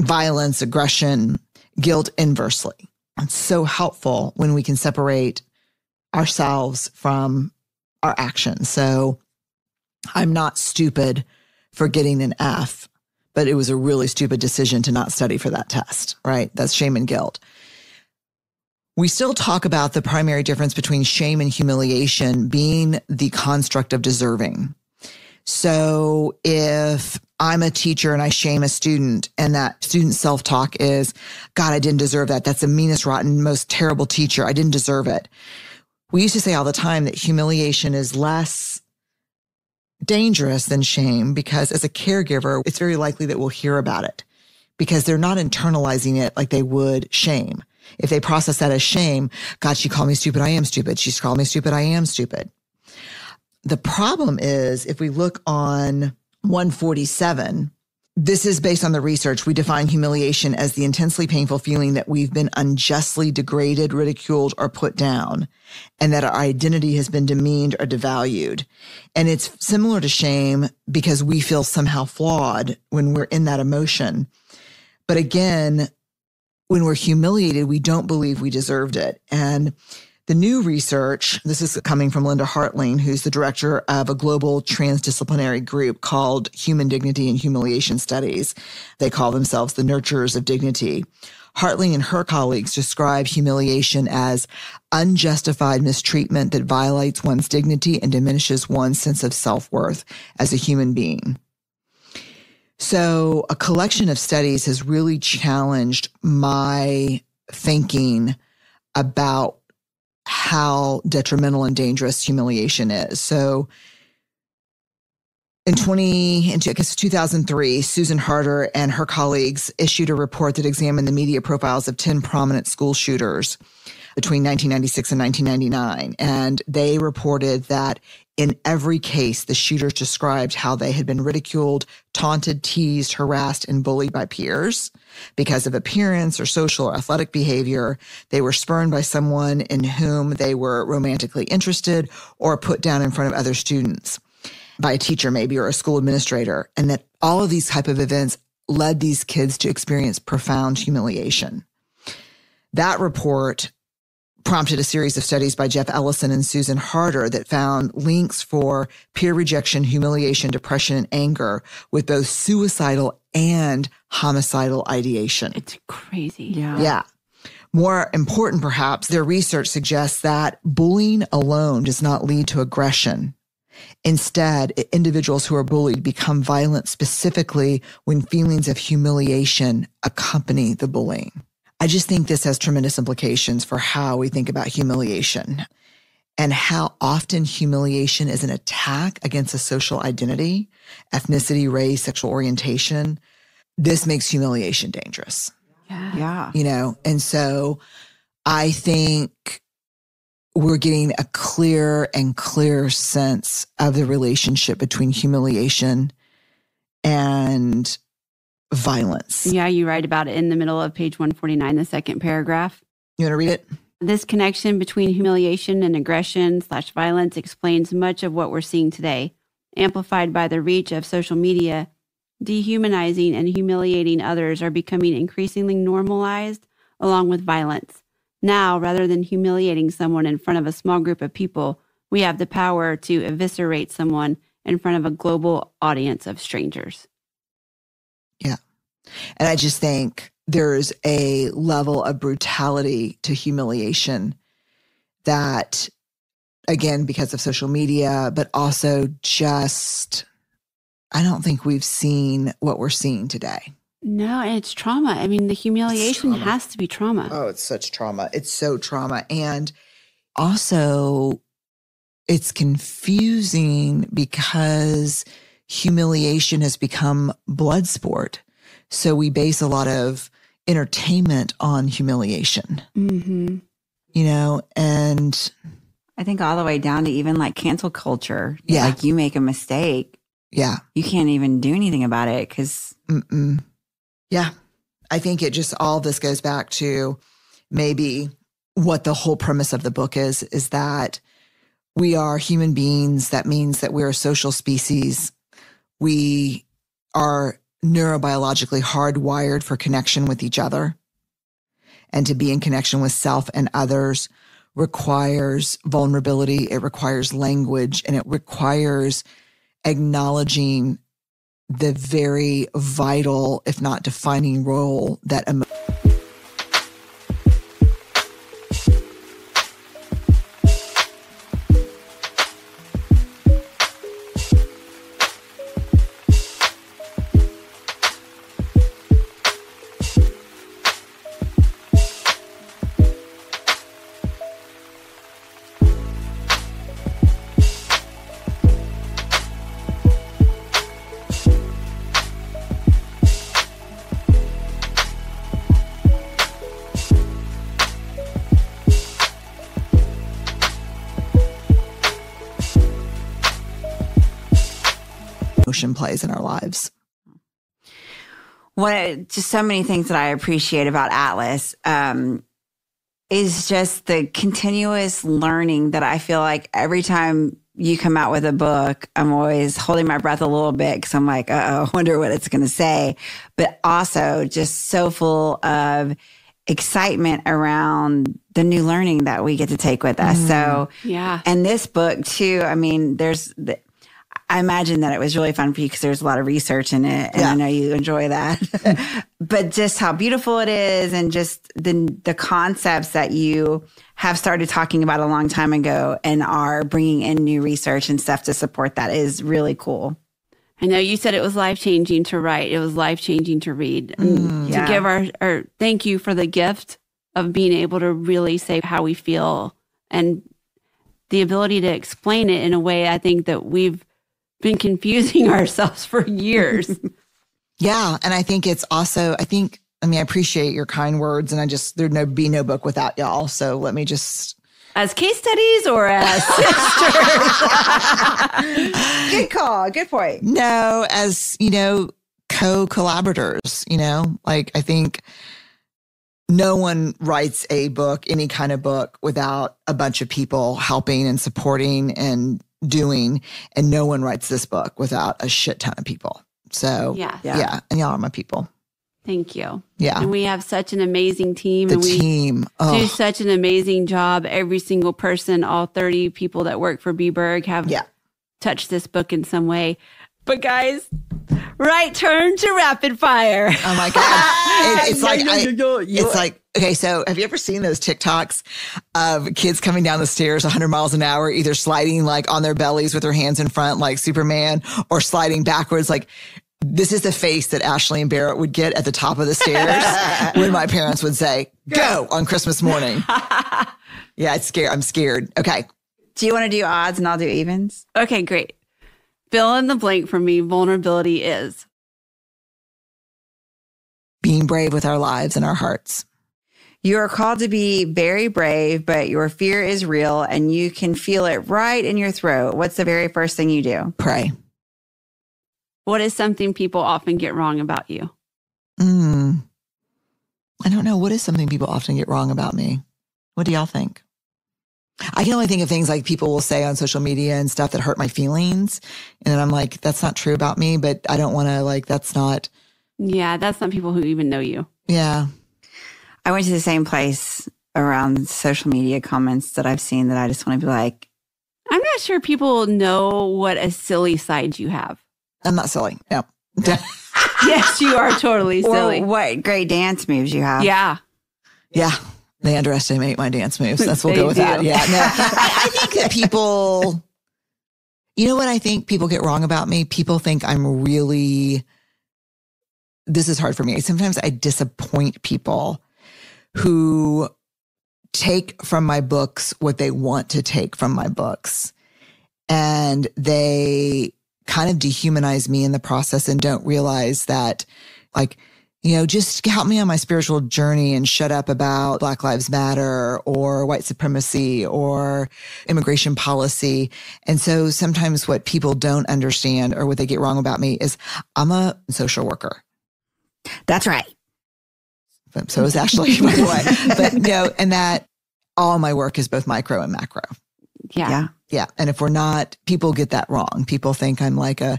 violence, aggression, guilt inversely. It's so helpful when we can separate ourselves from our actions. So I'm not stupid for getting an F, but it was a really stupid decision to not study for that test, right? That's shame and guilt. We still talk about the primary difference between shame and humiliation being the construct of deserving. So if I'm a teacher and I shame a student and that student self talk is, God, I didn't deserve that. That's the meanest, rotten, most terrible teacher. I didn't deserve it. We used to say all the time that humiliation is less dangerous than shame because as a caregiver, it's very likely that we'll hear about it because they're not internalizing it like they would shame. If they process that as shame, God, she called me stupid. I am stupid. She's called me stupid. I am stupid. The problem is if we look on 147, this is based on the research. We define humiliation as the intensely painful feeling that we've been unjustly degraded, ridiculed, or put down, and that our identity has been demeaned or devalued. And it's similar to shame because we feel somehow flawed when we're in that emotion. But again, when we're humiliated, we don't believe we deserved it. And the new research, this is coming from Linda Hartling, who's the director of a global transdisciplinary group called Human Dignity and Humiliation Studies. They call themselves the nurturers of dignity. Hartling and her colleagues describe humiliation as unjustified mistreatment that violates one's dignity and diminishes one's sense of self-worth as a human being. So a collection of studies has really challenged my thinking about how detrimental and dangerous humiliation is. So in 20, in, I guess 2003, Susan Harter and her colleagues issued a report that examined the media profiles of 10 prominent school shooters between 1996 and 1999. And they reported that in every case, the shooters described how they had been ridiculed, taunted, teased, harassed, and bullied by peers because of appearance or social or athletic behavior. They were spurned by someone in whom they were romantically interested or put down in front of other students by a teacher maybe or a school administrator. And that all of these type of events led these kids to experience profound humiliation. That report prompted a series of studies by Jeff Elison and Susan Harter that found links for peer rejection, humiliation, depression, and anger with both suicidal and homicidal ideation. It's crazy. Yeah. Yeah. More important, perhaps, their research suggests that bullying alone does not lead to aggression. Instead, individuals who are bullied become violent specifically when feelings of humiliation accompany the bullying. I just think this has tremendous implications for how we think about humiliation and how often humiliation is an attack against a social identity, ethnicity, race, sexual orientation. This makes humiliation dangerous. Yeah. Yeah. You know, and so I think we're getting a clear and clear sense of the relationship between humiliation and violence. Yeah, you write about it in the middle of page 149, the second paragraph. You want to read it? This connection between humiliation and aggression slash violence explains much of what we're seeing today, amplified by the reach of social media. Dehumanizing and humiliating others are becoming increasingly normalized along with violence. Now, rather than humiliating someone in front of a small group of people, we have the power to eviscerate someone in front of a global audience of strangers. Yeah. And I just think there's a level of brutality to humiliation that, again, because of social media, but also just, I don't think we've seen what we're seeing today. No, and it's trauma. I mean, the humiliation has to be trauma. Oh, it's such trauma. It's so trauma. And also, it's confusing because humiliation has become blood sport. So we base a lot of entertainment on humiliation, hmm you know, and I think all the way down to even like cancel culture. Yeah. Like you make a mistake, yeah, you can't even do anything about it because yeah. I think it just all this goes back to maybe what the whole premise of the book is is that we are human beings. That means that we're a social species. We are neurobiologically hardwired for connection with each other. And to be in connection with self and others requires vulnerability. It requires language and it requires acknowledging the very vital, if not defining role that emo- emotion plays in our lives. What just so many things that I appreciate about Atlas um, is just the continuous learning that I feel like every time you come out with a book, I'm always holding my breath a little bit because I'm like, oh, I wonder what it's going to say. But also just so full of excitement around the new learning that we get to take with us. Mm. So, yeah. And this book, too, I mean, there's, the, I imagine that it was really fun for you because there's a lot of research in it, and yeah. I know you enjoy that. but just how beautiful it is, and just the the concepts that you have started talking about a long time ago, and are bringing in new research and stuff to support that is really cool. I know you said it was life changing to write. It was life changing to read. Mm, yeah. To give our, our thank you for the gift of being able to really say how we feel and the ability to explain it in a way I think that we've been confusing ourselves for years. yeah. And I think it's also, I think, I mean, I appreciate your kind words and I just, there'd no be no book without y'all. So let me just as case studies or as sisters? good call. Good point. No, as, you know, co collaborators, you know, like I think no one writes a book, any kind of book, without a bunch of people helping and supporting and doing. And no one writes this book without a shit ton of people. So, yeah. Yeah. yeah and y'all are my people. Thank you. Yeah. And we have such an amazing team. The and we team. Oh. do such an amazing job. Every single person, all 30 people that work for BBurg have yeah. touched this book in some way. But guys, right turn to rapid fire. Oh my God. It, it's like, I, it's like, okay, so have you ever seen those TikToks of kids coming down the stairs 100 miles an hour, either sliding like on their bellies with their hands in front, like Superman, or sliding backwards, like this is the face that Ashley and Barrett would get at the top of the stairs when my parents would say, go on Christmas morning. yeah, it's scared. I'm scared. Okay. Do you want to do odds and I'll do evens? Okay, great. Fill in the blank for me. Vulnerability is being brave with our lives and our hearts. You are called to be very brave, but your fear is real and you can feel it right in your throat. What's the very first thing you do? Pray. What is something people often get wrong about you? Mm, I don't know. What is something people often get wrong about me? What do y'all think? I can only think of things like people will say on social media and stuff that hurt my feelings. And then I'm like, that's not true about me, but I don't want to, like, that's not. Yeah, that's not people who even know you. Yeah. I went to the same place around social media comments that I've seen that I just want to be like, I'm not sure people know what a silly side you have. I'm not silly. No. yes, you are totally silly. Or what great dance moves you have. Yeah. Yeah. They underestimate my dance moves. That's we'll go with do. that. Yeah. No, I, I think that people, you know what I think people get wrong about me? People think I'm really, this is hard for me. Sometimes I disappoint people who take from my books what they want to take from my books. And they kind of dehumanize me in the process and don't realize that like, you know, just help me on my spiritual journey and shut up about Black Lives Matter or white supremacy or immigration policy. And so sometimes what people don't understand or what they get wrong about me is I'm a social worker. That's right. So is Ashley, by the way. But no, and that all my work is both micro and macro. Yeah. Yeah. Yeah. And if we're not, people get that wrong. People think I'm like a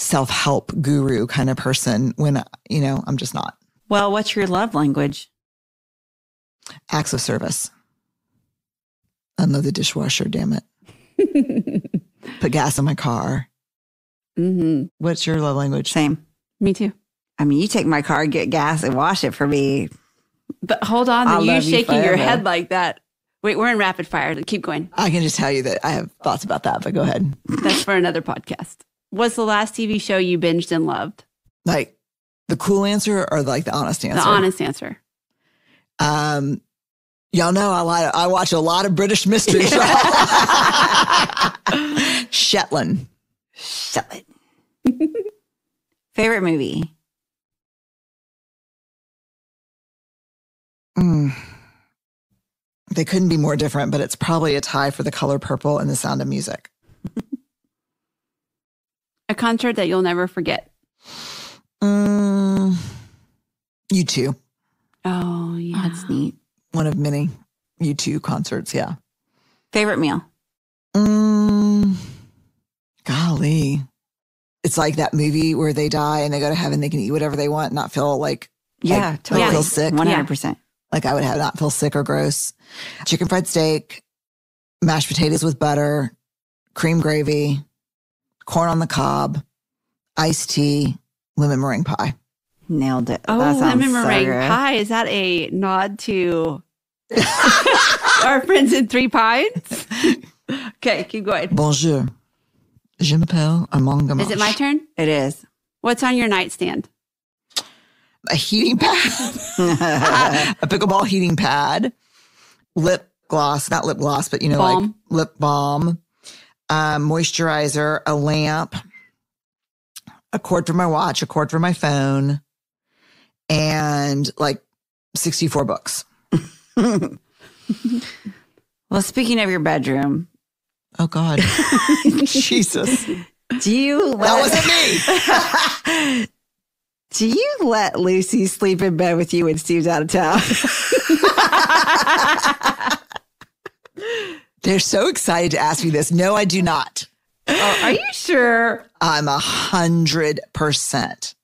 self help guru kind of person when, you know, I'm just not. Well, what's your love language? Acts of service. Unload the dishwasher, damn it. Put gas in my car. Mm-hmm. What's your love language? Same. Me too. I mean, you take my car, get gas, and wash it for me. But hold on, you shaking you your head like that. Wait, we're in rapid fire. Keep going. I can just tell you that I have thoughts about that, but go ahead. That's for another podcast. What's the last TV show you binged and loved? Like the cool answer or like the honest answer? The honest answer. Um, y'all know I like I watch a lot of British mystery shows. Shetland. Shetland. Favorite movie? Mm. They couldn't be more different, but it's probably a tie for the color purple and the sound of music. A concert that you'll never forget. Mm, you too. Oh, yeah. That's neat. One of many you two concerts. Yeah. Favorite meal? Mm, golly. It's like that movie where they die and they go to heaven. They can eat whatever they want, not feel like Yeah, Like, totally. feel sick? 100%. like I would have not feel sick or gross. Chicken fried steak, mashed potatoes with butter, cream gravy, corn on the cob, iced tea, lemon meringue pie. Nailed it. Oh, That sounds lemon so meringue good. pie. Is that a nod to our friends in Three Pines? okay, keep going. Bonjour. Je m'appelle Armand Gamache. Is it my turn? It is. What's on your nightstand? A heating pad, a pickleball heating pad, lip gloss, not lip gloss, but you know, like lip balm, um, moisturizer, a lamp, a cord for my watch, a cord for my phone, and like 64 books. Well, speaking of your bedroom, Oh God. Jesus. do you let, That wasn't me. do you let Lucy sleep in bed with you when Steve's out of town? They're so excited to ask me this. No, I do not. oh, are you sure? I'm a hundred percent.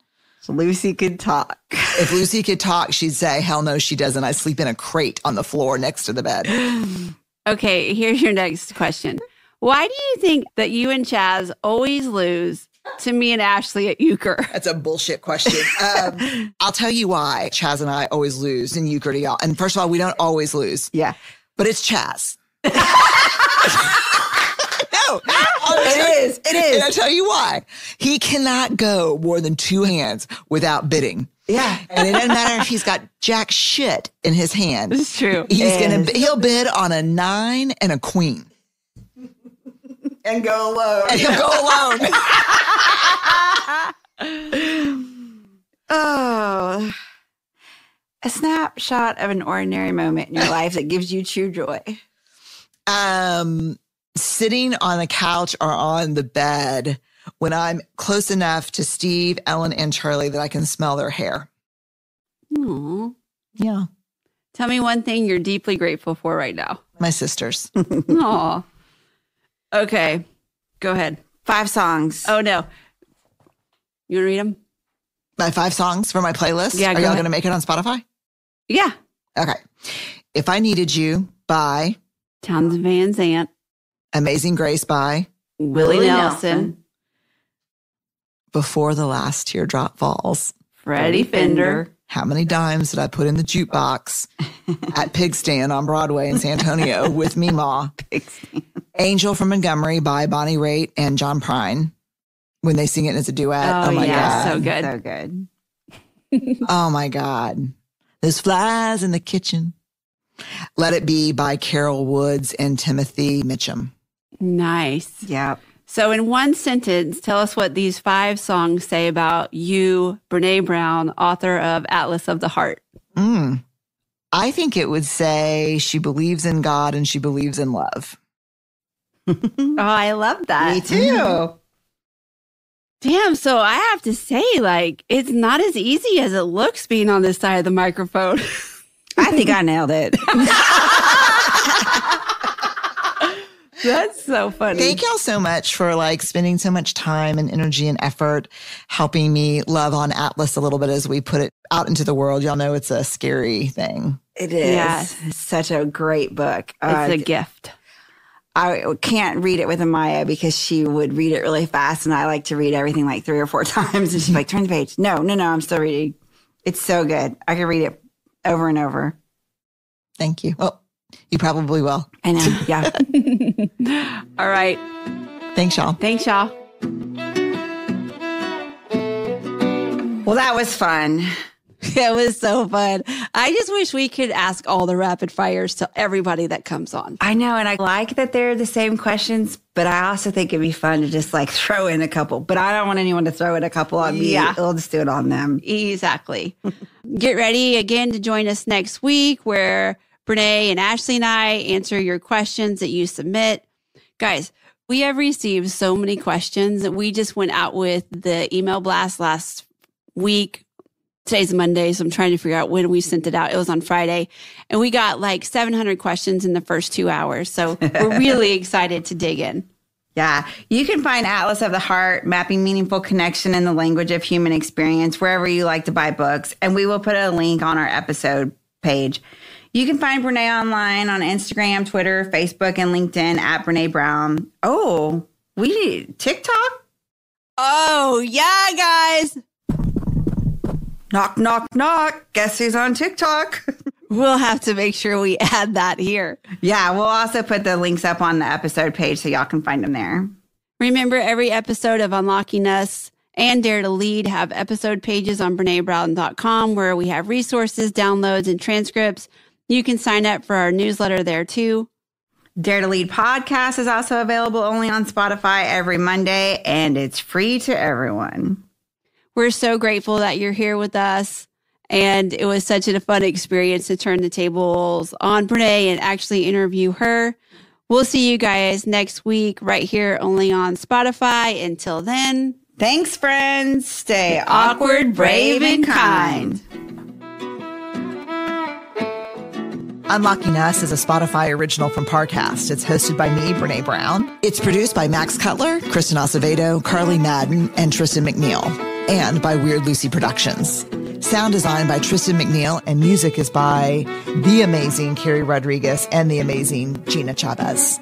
Lucy could talk. If Lucy could talk, she'd say, hell no, she doesn't. I sleep in a crate on the floor next to the bed. Okay, here's your next question. Why do you think that you and Chaz always lose to me and Ashley at euchre? That's a bullshit question. Um, I'll tell you why Chaz and I always lose in euchre to y'all. And first of all, we don't always lose, Yeah. but it's Chaz. No, it is. It is. And. I'll tell you why. He cannot go more than two hands without bidding. Yeah. And it doesn't matter if he's got jack shit in his hand. This is true. He's gonna Yes. he'll bid on a nine and a queen. And go alone. And he'll go alone. Oh. A snapshot of an ordinary moment in your life that gives you true joy. Um sitting on the couch or on the bed when I'm close enough to Steve, Ellen, and Charlie that I can smell their hair. Aw. Yeah. Tell me one thing you're deeply grateful for right now. My sisters. Aw. Okay, go ahead. Five songs. Oh, no. You want to read them? My five songs for my playlist. Yeah, Are go y'all gonna make it on Spotify? Yeah. Okay. If I Needed You by Townes Van Zandt, Amazing Grace by Willie, Willie Nelson, Nelson. Before the Last Teardrop Falls. Freddie Fender, How many dimes did I put in the jukebox at Pig Stand on Broadway in San Antonio with Meemaw? Angel from Montgomery by Bonnie Raitt and John Prine when they sing it as a duet. Oh, Oh, my yeah, God. so good. So good. Oh my God. There's flies in the kitchen. Let It Be by Carol Woods and Timothy Mitchum. Nice. Yeah. So, in one sentence, tell us what these five songs say about you, Brene Brown, author of Atlas of the Heart. Mm. I think it would say she believes in God and she believes in love. Oh, I love that. Me too. Damn. So, I have to say, like, it's not as easy as it looks being on this side of the microphone. I think I nailed it. That's so funny. Thank y'all so much for like spending so much time and energy and effort helping me love on Atlas a little bit as we put it out into the world. Y'all know it's a scary thing. It is. Yes. It's such a great book. It's Uh, a gift. I can't read it with Amaya because she would read it really fast, and I like to read everything like three or four times. And she's like, "Turn the page." No, no, no. I'm still reading. It's so good. I can read it over and over. Thank you. Well, you probably will. I know. Yeah. All right. Thanks, y'all. Thanks, y'all. well, that was fun. It was so fun. I just wish we could ask all the rapid fires to everybody that comes on. I know, and I like that they're the same questions, but I also think it'd be fun to just like throw in a couple. But I don't want anyone to throw in a couple on me. Yeah. I'll just do it on them. Exactly. Get ready again to join us next week where Brene and Ashley and I answer your questions that you submit. Guys, We have received so many questions. That we just went out with the email blast last week. Today's Monday, so I'm trying to figure out when we sent it out. It was on Friday, and we got like 700 questions in the first two hours. So we're really excited to dig in. Yeah, you can find Atlas of the Heart, Mapping Meaningful Connection in the Language of Human Experience, wherever you like to buy books. And we will put a link on our episode page. You can find Brene online on Instagram, Twitter, Facebook, and LinkedIn at Brene Brown. Oh, we TikTok? Oh, yeah, guys. Knock, knock, knock. Guess who's on TikTok? We'll have to make sure we add that here. yeah, we'll also put the links up on the episode page so y'all can find them there. Remember, every episode of Unlocking Us and Dare to Lead have episode pages on BreneBrown.com where we have resources, downloads, and transcripts. You can sign up for our newsletter there too. Dare to Lead podcast is also available only on Spotify every Monday, and it's free to everyone. We're so grateful that you're here with us. And it was such a fun experience to turn the tables on Brene and actually interview her. We'll see you guys next week right here only on Spotify. Until then, thanks, friends. Stay awkward, brave, and kind. Unlocking Us is a Spotify original from Parcast. It's hosted by me, Brene Brown. It's produced by Max Cutler, Kristen Acevedo, Carly Madden, and Tristan McNeil, and by Weird Lucy Productions. Sound design by Tristan McNeil, and music is by the amazing Carrie Rodriguez and the amazing Gina Chavez.